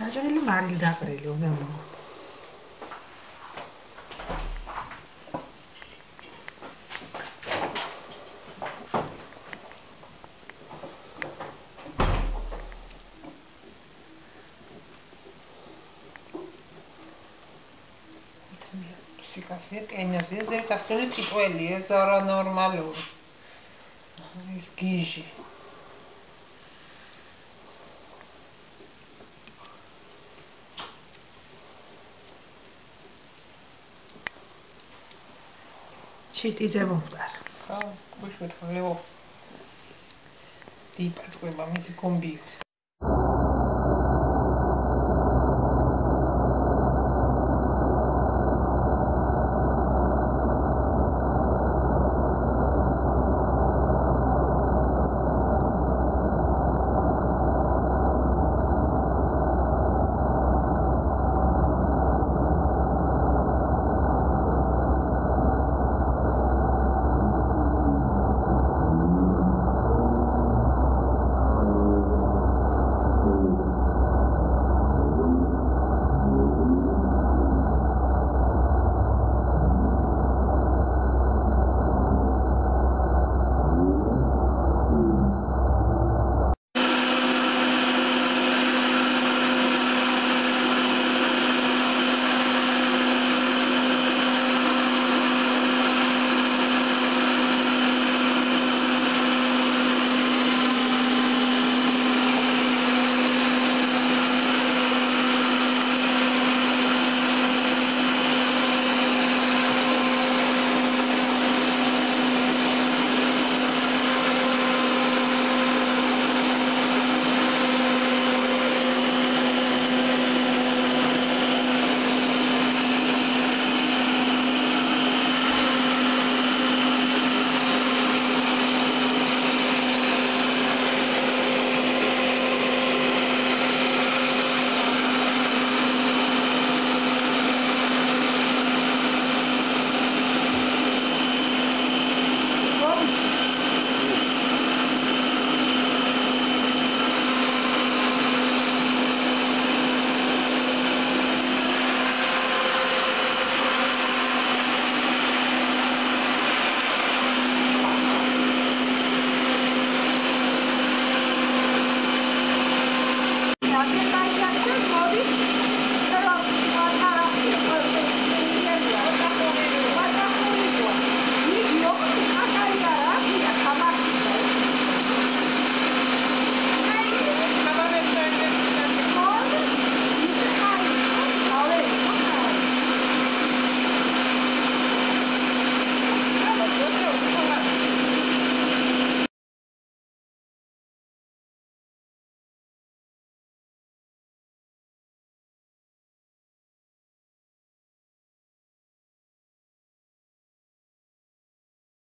ರಾಜನಿಲ್ಲೂ ಮಾಡಲಿಲ್ಲ ದಾಪರ ಇಲ್ಲಿ ಒಂದೊಂದು fica Que e às vezes ele tá solito, tipo, Elias, hora normal, esquige. ჩიტიძე მომხდარ. ხა, გუშინ ვიყავ ლეო. დიპატყვება მისი კომბიებს.